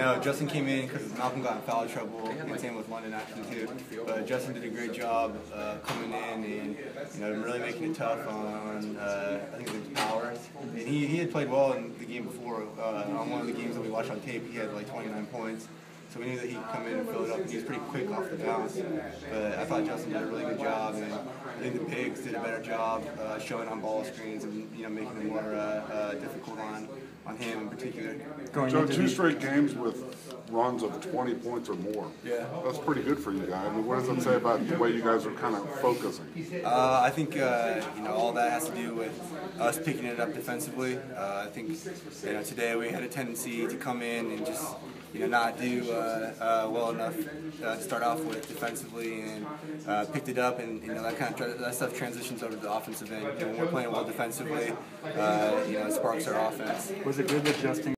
No, Justin came in because Malcolm got in foul trouble, and same with London actually too. But Justin did a great job uh, coming in and you know really making it tough on uh, I think it was Powers. And he, he had played well in the game before. Uh, on one of the games that we watched on tape, he had like 29 points. So we knew that he could come in and fill it up, and he was pretty quick off the bounce. But I thought Justin did a really good job, and I think the bigs did a better job uh, showing on ball screens and you know making it more uh, uh, difficult on on him in particular. Going So two the- straight games with runs of 20 points or more. Yeah. That's pretty good for you guys. I mean, what does that say about the way you guys are kind of focusing? Uh, I think uh, you know all that has to do with us picking it up defensively. Uh, I think you know today we had a tendency to come in and just you know not do uh, uh, well enough uh, to start off with defensively, and uh, picked it up, and you know that kind of tra- that stuff transitions over to the offensive end. You know, when we're playing well defensively, uh, you know it sparks our offense. Was it good that Justin